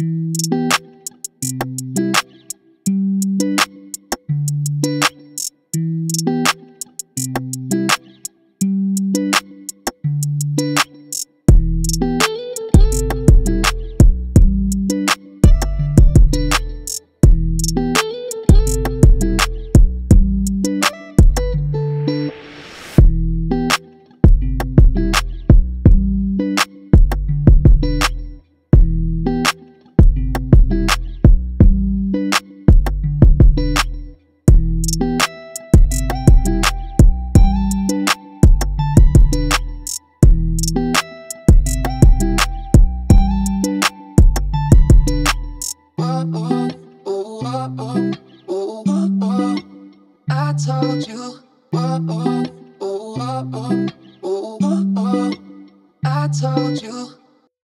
Thank you. I told you.